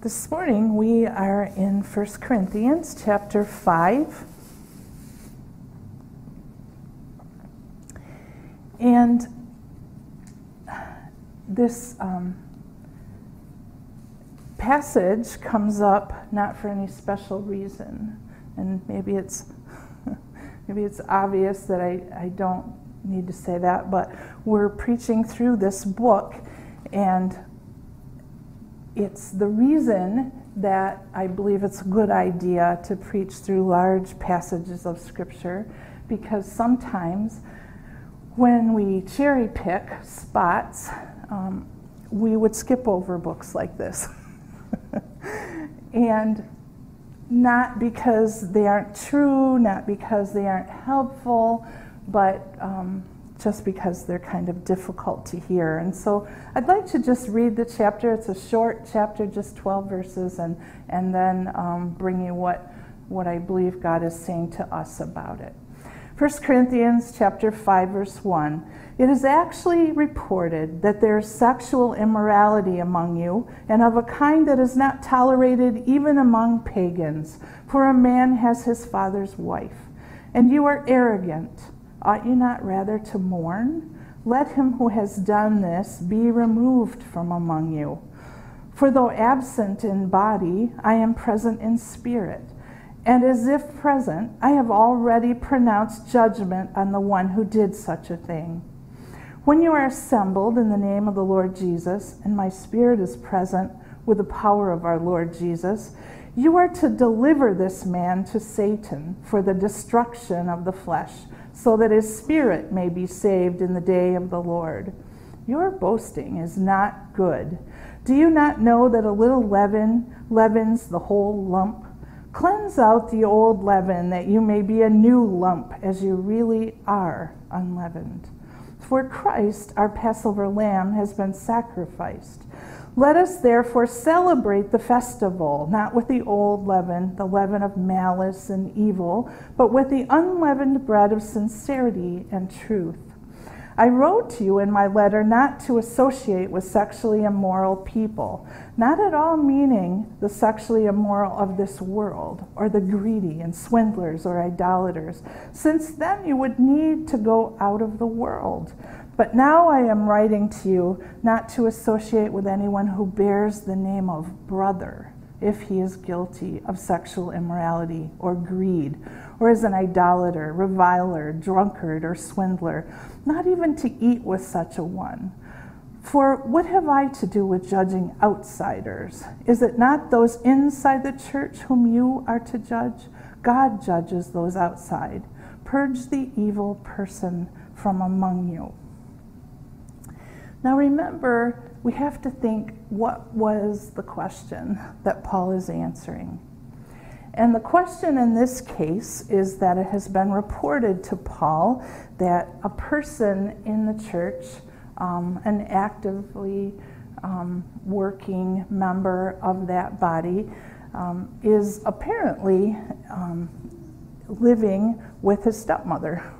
This morning we are in 1 Corinthians chapter 5. And this um, passage comes up not for any special reason. And maybe it's maybe it's obvious that I, I don't need to say that, but we're preaching through this book and it's the reason that I believe it's a good idea to preach through large passages of Scripture because sometimes when we cherry pick spots, um, we would skip over books like this. and not because they aren't true, not because they aren't helpful, but um, just because they're kind of difficult to hear. And so I'd like to just read the chapter. It's a short chapter, just 12 verses, and, and then um, bring you what, what I believe God is saying to us about it. 1 Corinthians chapter 5 verse 1 It is actually reported that there is sexual immorality among you and of a kind that is not tolerated even among pagans for a man has his father's wife and you are arrogant Ought you not rather to mourn? Let him who has done this be removed from among you. For though absent in body, I am present in spirit. And as if present, I have already pronounced judgment on the one who did such a thing. When you are assembled in the name of the Lord Jesus, and my spirit is present with the power of our Lord Jesus, you are to deliver this man to Satan for the destruction of the flesh so that his spirit may be saved in the day of the Lord. Your boasting is not good. Do you not know that a little leaven leavens the whole lump? Cleanse out the old leaven, that you may be a new lump, as you really are unleavened. For Christ, our Passover lamb, has been sacrificed. Let us therefore celebrate the festival, not with the old leaven, the leaven of malice and evil, but with the unleavened bread of sincerity and truth. I wrote to you in my letter not to associate with sexually immoral people, not at all meaning the sexually immoral of this world, or the greedy and swindlers or idolaters, since then you would need to go out of the world. But now I am writing to you not to associate with anyone who bears the name of brother if he is guilty of sexual immorality or greed, or is an idolater, reviler, drunkard, or swindler, not even to eat with such a one. For what have I to do with judging outsiders? Is it not those inside the church whom you are to judge? God judges those outside. Purge the evil person from among you. Now remember, we have to think what was the question that Paul is answering? And the question in this case is that it has been reported to Paul that a person in the church, um, an actively um, working member of that body, um, is apparently um, living with his stepmother.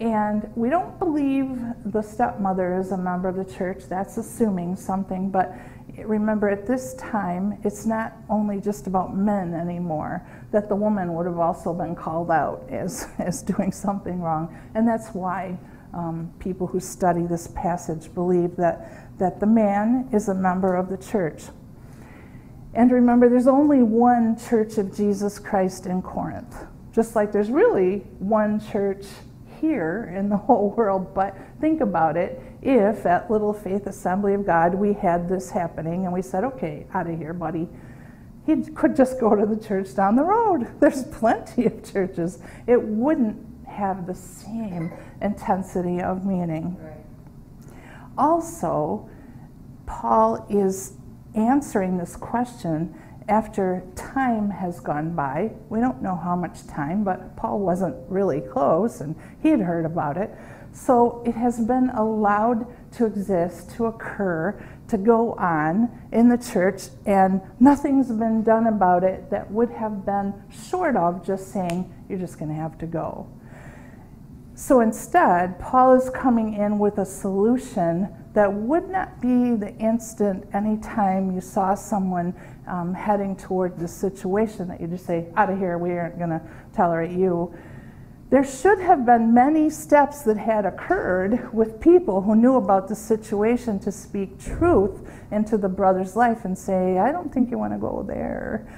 And we don't believe the stepmother is a member of the church. That's assuming something. But remember, at this time, it's not only just about men anymore, that the woman would have also been called out as, as doing something wrong. And that's why um, people who study this passage believe that, that the man is a member of the church. And remember, there's only one church of Jesus Christ in Corinth, just like there's really one church here in the whole world, but think about it. If at Little Faith Assembly of God we had this happening and we said, okay, out of here, buddy, he could just go to the church down the road. There's plenty of churches. It wouldn't have the same intensity of meaning. Right. Also, Paul is answering this question after time has gone by, we don't know how much time, but Paul wasn't really close and he had heard about it. So it has been allowed to exist, to occur, to go on in the church, and nothing's been done about it that would have been short of just saying, you're just going to have to go. So instead, Paul is coming in with a solution that would not be the instant anytime you saw someone um, heading toward the situation that you just say, out of here, we aren't going to tolerate you. There should have been many steps that had occurred with people who knew about the situation to speak truth into the brother's life and say, I don't think you want to go there.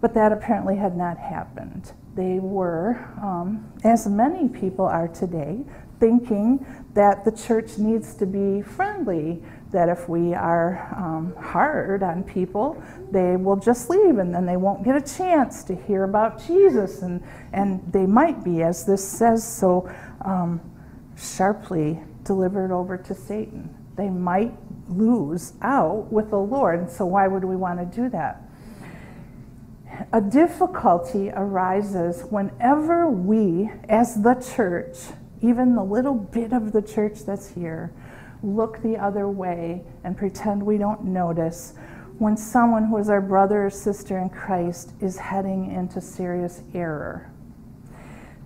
But that apparently had not happened. They were, um, as many people are today, thinking that the church needs to be friendly, that if we are um, hard on people, they will just leave and then they won't get a chance to hear about Jesus. And, and they might be, as this says so um, sharply, delivered over to Satan. They might lose out with the Lord. So, why would we want to do that? A difficulty arises whenever we, as the church, even the little bit of the church that's here, look the other way and pretend we don't notice when someone who is our brother or sister in Christ is heading into serious error.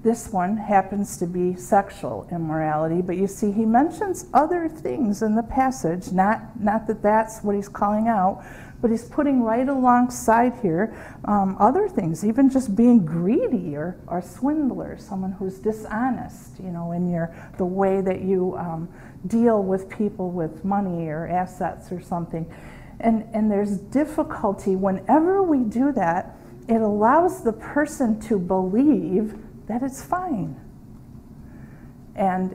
This one happens to be sexual immorality, but you see, he mentions other things in the passage, not, not that that's what he's calling out, but he's putting right alongside here um, other things, even just being greedy or, or swindler, someone who's dishonest, you know, in your the way that you um, deal with people with money or assets or something. And, and there's difficulty whenever we do that, it allows the person to believe that it's fine. And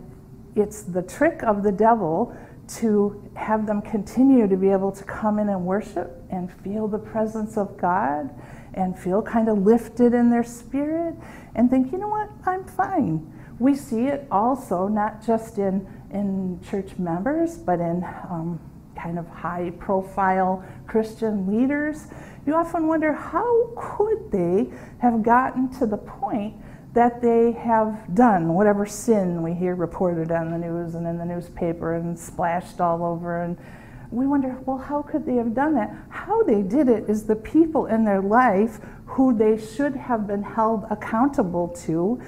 it's the trick of the devil to have them continue to be able to come in and worship and feel the presence of God and feel kind of lifted in their spirit and think, you know what, I'm fine. We see it also not just in, in church members, but in um, kind of high profile Christian leaders. You often wonder how could they have gotten to the point that they have done, whatever sin we hear reported on the news and in the newspaper and splashed all over. And we wonder, well, how could they have done that? How they did it is the people in their life who they should have been held accountable to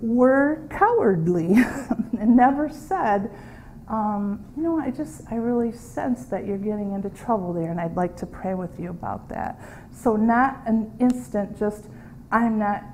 were cowardly and never said, um, you know, I just, I really sense that you're getting into trouble there, and I'd like to pray with you about that. So, not an instant, just, I'm not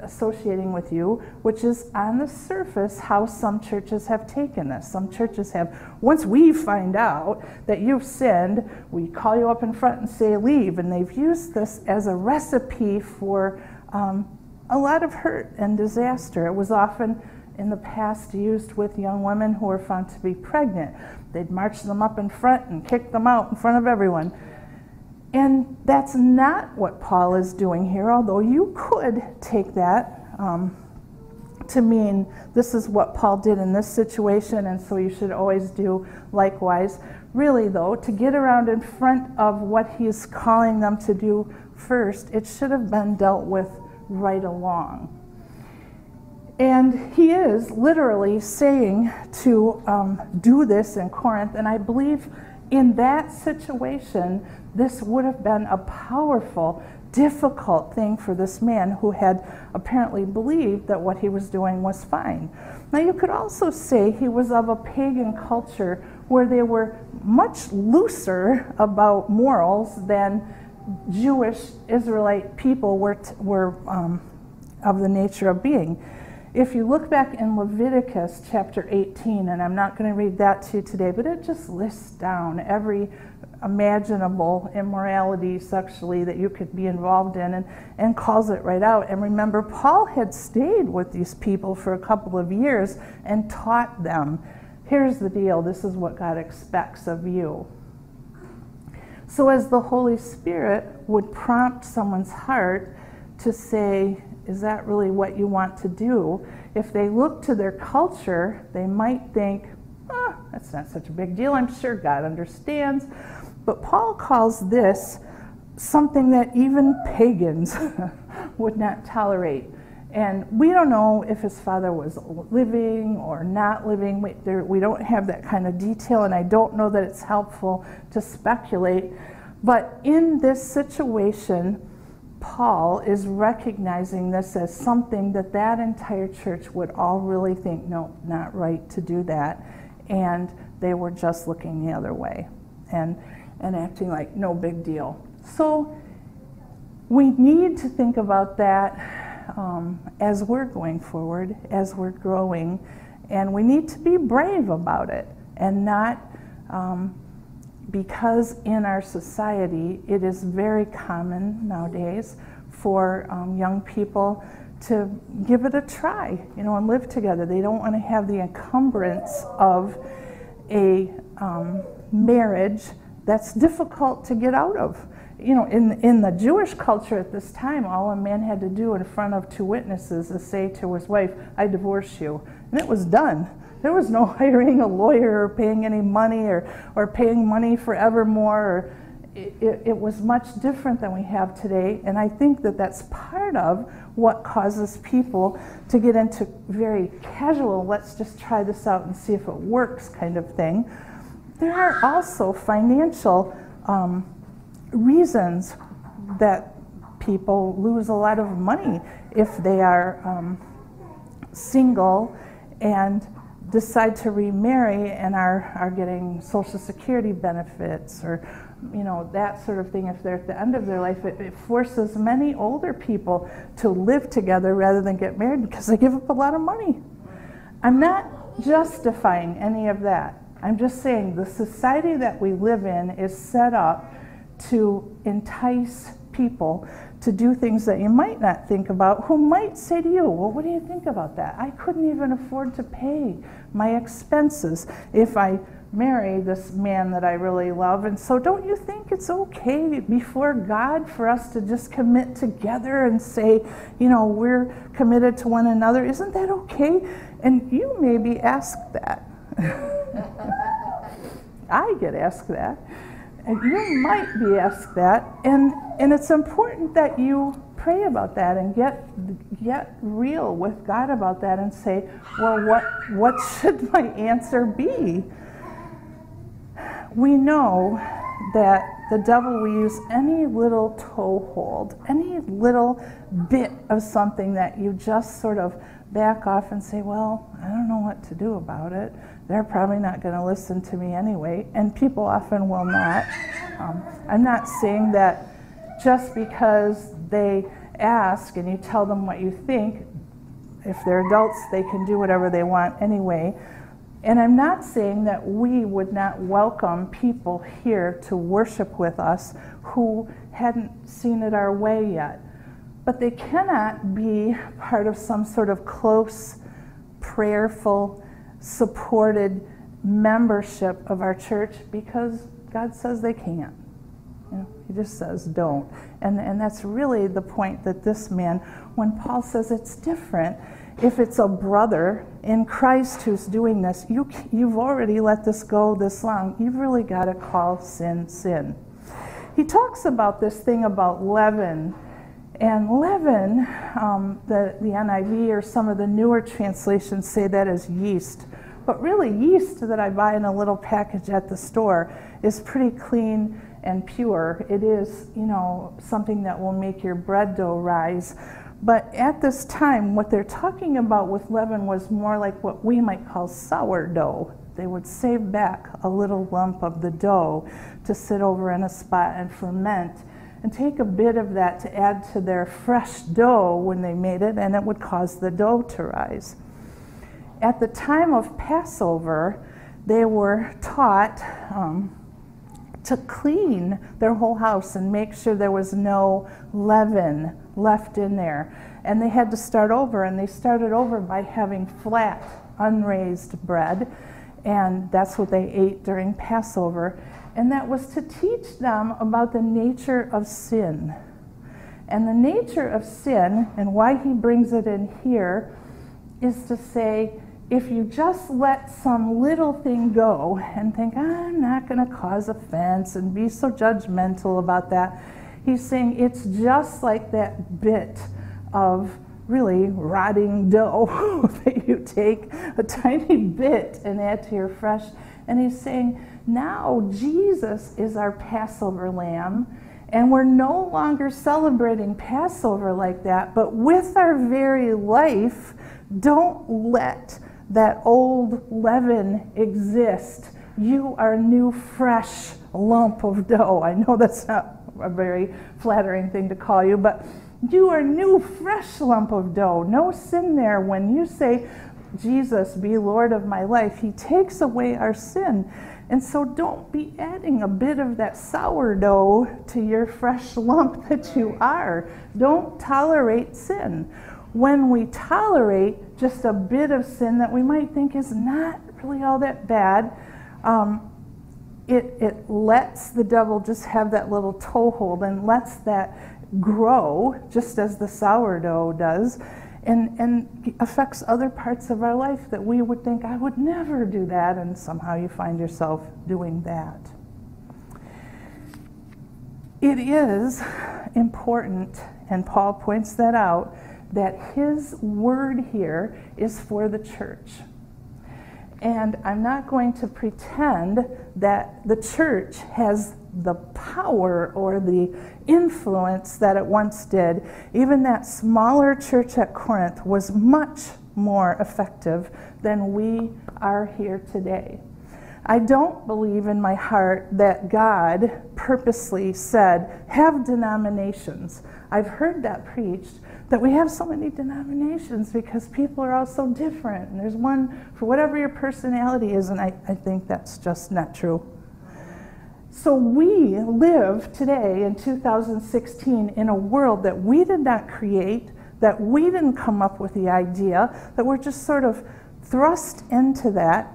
associating with you, which is on the surface how some churches have taken this. Some churches have, once we find out that you've sinned, we call you up in front and say, leave. And they've used this as a recipe for um, a lot of hurt and disaster. It was often in the past used with young women who were found to be pregnant. They'd march them up in front and kick them out in front of everyone. And that's not what Paul is doing here, although you could take that um, to mean this is what Paul did in this situation, and so you should always do likewise. Really, though, to get around in front of what he's calling them to do first, it should have been dealt with right along. And he is literally saying to um, do this in Corinth, and I believe in that situation, this would have been a powerful, difficult thing for this man who had apparently believed that what he was doing was fine. Now, you could also say he was of a pagan culture where they were much looser about morals than Jewish Israelite people were, were um, of the nature of being. If you look back in Leviticus chapter 18, and I'm not going to read that to you today, but it just lists down every imaginable immorality sexually that you could be involved in and, and calls it right out. And remember, Paul had stayed with these people for a couple of years and taught them here's the deal, this is what God expects of you. So, as the Holy Spirit would prompt someone's heart to say, Is that really what you want to do? If they look to their culture, they might think, oh, that's not such a big deal. I'm sure God understands. But Paul calls this something that even pagans would not tolerate. And we don't know if his father was living or not living. We, there, we don't have that kind of detail, and I don't know that it's helpful to speculate. But in this situation, Paul is recognizing this as something that that entire church would all really think, no, not right to do that. And they were just looking the other way and, and acting like no big deal. So we need to think about that um, as we're going forward, as we're growing, and we need to be brave about it and not um, because in our society it is very common nowadays for um, young people to give it a try, you know, and live together. They don't want to have the encumbrance of a um, marriage that's difficult to get out of. You know, in, in the Jewish culture at this time, all a man had to do in front of two witnesses is say to his wife, I divorce you. And it was done. There was no hiring a lawyer or paying any money or, or paying money forevermore. Or it, it, it was much different than we have today. And I think that that's part of what causes people to get into very casual, let's just try this out and see if it works kind of thing. There are also financial um, reasons that people lose a lot of money if they are um, single and decide to remarry and are, are getting Social Security benefits or you know that sort of thing. If they're at the end of their life it, it, forces many older people to live together rather than get married because they give up a lot of money. I'm not justifying any of that. I'm just saying the society that we live in is set up to entice people to do things that you might not think about, who might say to you, Well, what do you think about that? I couldn't even afford to pay my expenses if I marry this man that I really love. And so, don't you think it's okay before God for us to just commit together and say, you know, we're committed to one another? Isn't that okay? And you maybe ask that. I get asked that. And you might be asked that. And, and it's important that you pray about that and get, get real with God about that and say, well, what, what should my answer be? We know that the devil will use any little toehold, any little bit of something that you just sort of back off and say, well, I don't know what to do about it they're probably not going to listen to me anyway, and people often will not. Um, I'm not saying that just because they ask and you tell them what you think, if they're adults, they can do whatever they want anyway. And I'm not saying that we would not welcome people here to worship with us who hadn't seen it our way yet. But they cannot be part of some sort of close, prayerful supported membership of our church because God says they can't. You know, he just says don't. And, and that's really the point that this man, when Paul says it's different, if it's a brother in Christ who's doing this, you, you've already let this go this long. You've really got to call sin sin. He talks about this thing about leaven. And leaven, um, the, the NIV or some of the newer translations say that as yeast. But really, yeast that I buy in a little package at the store is pretty clean and pure. It is, you know, something that will make your bread dough rise. But at this time, what they're talking about with leaven was more like what we might call sourdough. They would save back a little lump of the dough to sit over in a spot and ferment and take a bit of that to add to their fresh dough when they made it, and it would cause the dough to rise at the time of Passover, they were taught um, to clean their whole house and make sure there was no leaven left in there. And they had to start over, and they started over by having flat, unraised bread. And that's what they ate during Passover. And that was to teach them about the nature of sin. And the nature of sin, and why he brings it in here, is to say, if you just let some little thing go and think, I'm not going to cause offense and be so judgmental about that, he's saying it's just like that bit of really rotting dough that you take a tiny bit and add to your fresh. And he's saying, now Jesus is our Passover lamb. And we're no longer celebrating Passover like that, but with our very life, don't let that old leaven exist You are new, fresh lump of dough. I know that's not a very flattering thing to call you, but you are new, fresh lump of dough. No sin there. When you say, Jesus, be Lord of my life, He takes away our sin. And so don't be adding a bit of that sourdough to your fresh lump that you are. Don't tolerate sin. When we tolerate just a bit of sin that we might think is not really all that bad, um, it, it lets the devil just have that little toehold and lets that grow just as the sourdough does and, and affects other parts of our life that we would think, I would never do that, and somehow you find yourself doing that. It is important, and Paul points that out, that his word here is for the church. And I'm not going to pretend that the church has the power or the influence that it once did. Even that smaller church at Corinth was much more effective than we are here today. I don't believe in my heart that God purposely said, have denominations. I've heard that preached, that we have so many denominations because people are all so different. And there's one for whatever your personality is, and I, I think that's just not true. So we live today in 2016 in a world that we did not create, that we didn't come up with the idea, that we're just sort of thrust into that.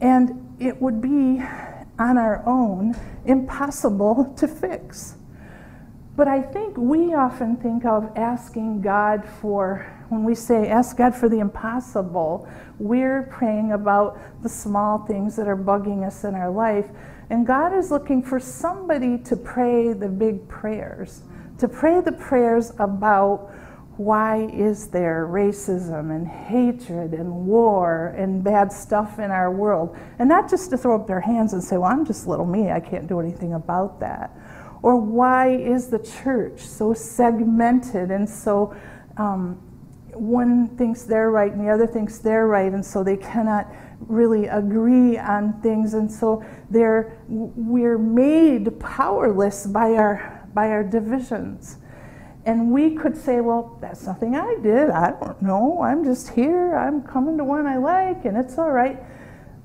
And it would be on our own impossible to fix. But I think we often think of asking God for, when we say ask God for the impossible, we're praying about the small things that are bugging us in our life. And God is looking for somebody to pray the big prayers, to pray the prayers about why is there racism and hatred and war and bad stuff in our world? And not just to throw up their hands and say, well, I'm just little me, I can't do anything about that. Or why is the church so segmented and so um, one thinks they're right and the other thinks they're right, and so they cannot really agree on things, and so they're we're made powerless by our by our divisions. And we could say, well, that's nothing I did. I don't know. I'm just here. I'm coming to one I like, and it's all right.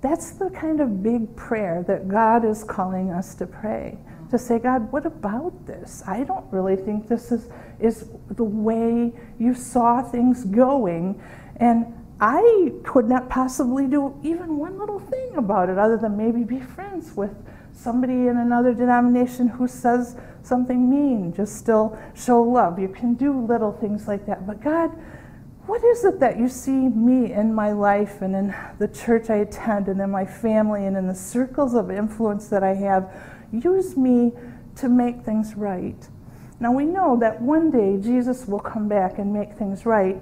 That's the kind of big prayer that God is calling us to pray to say, God, what about this? I don't really think this is, is the way you saw things going. And I could not possibly do even one little thing about it other than maybe be friends with somebody in another denomination who says something mean. Just still show love. You can do little things like that. But God, what is it that you see me in my life and in the church I attend and in my family and in the circles of influence that I have? Use me to make things right. Now we know that one day Jesus will come back and make things right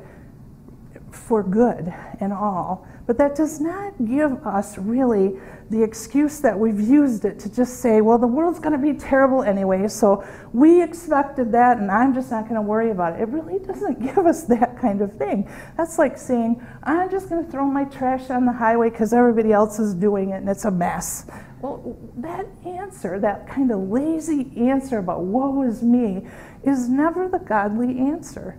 for good and all. But that does not give us really the excuse that we've used it to just say, well, the world's going to be terrible anyway, so we expected that and I'm just not going to worry about it. It really doesn't give us that kind of thing. That's like saying, I'm just going to throw my trash on the highway because everybody else is doing it and it's a mess. Well, that answer, that kind of lazy answer about woe is me, is never the godly answer.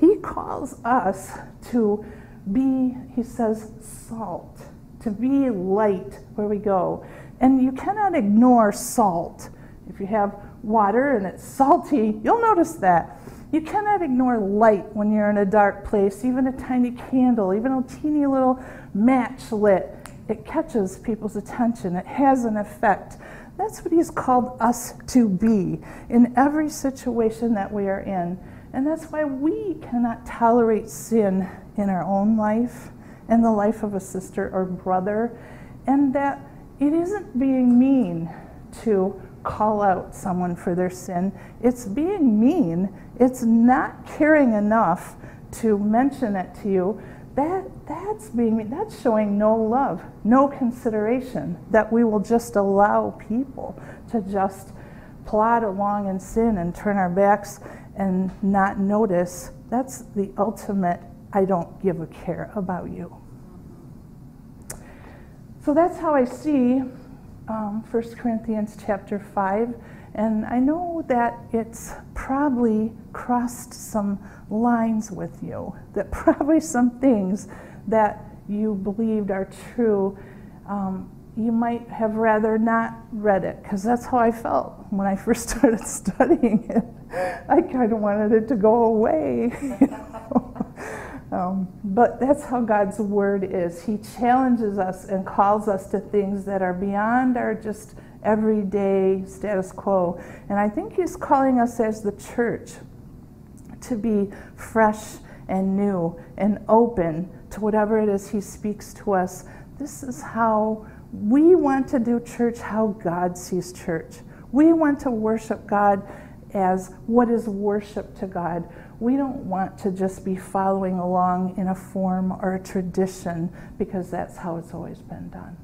He calls us to be, he says, salt, to be light where we go. And you cannot ignore salt. If you have water and it's salty, you'll notice that. You cannot ignore light when you're in a dark place, even a tiny candle, even a teeny little match lit. It catches people's attention, it has an effect. That's what he's called us to be in every situation that we are in. And that's why we cannot tolerate sin in our own life, in the life of a sister or brother, and that it isn't being mean to call out someone for their sin. It's being mean. It's not caring enough to mention it to you. That that's being. That's showing no love, no consideration. That we will just allow people to just plod along in sin and turn our backs and not notice, that's the ultimate I don't give a care about you. So that's how I see um, 1 Corinthians chapter 5. And I know that it's probably crossed some lines with you, that probably some things that you believed are true, um, you might have rather not read it, because that's how I felt when I first started studying it. I kind of wanted it to go away. Um, but that's how God's Word is. He challenges us and calls us to things that are beyond our just everyday status quo. And I think He's calling us as the church to be fresh and new and open to whatever it is He speaks to us. This is how we want to do church how God sees church. We want to worship God as what is worship to God. We don't want to just be following along in a form or a tradition because that's how it's always been done.